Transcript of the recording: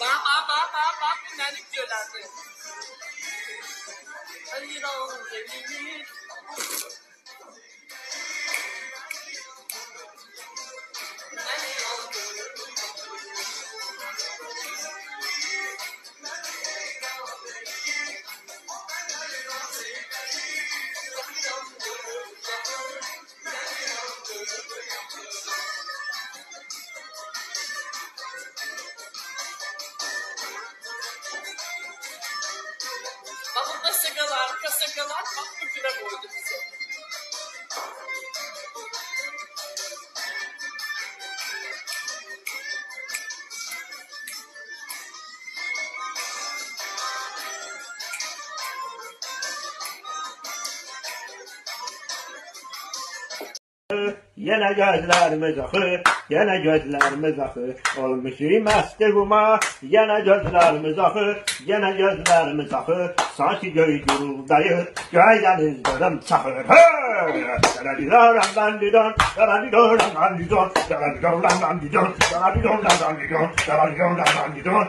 बाप आप आप आप आप मैंने क्यों लाते हैं? Ela fica secando a capa do tira-gosto. Yine gözlerimiz akı, yine gözlerimiz akı. Olmuşum eski kuma, yine gözlerimiz akı, yine gözlerimiz akı. Sanki göy guruldayız, göyden izlerim çakır. Daradidoran dandidon, daradidoran dandidon, daradidoran dandidon, daradidoran dandidon, daradidoran dandidon,